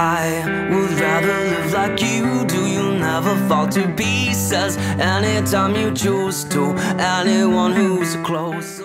I would rather live like you do. You'll never fall to pieces anytime you choose to. Anyone who's close.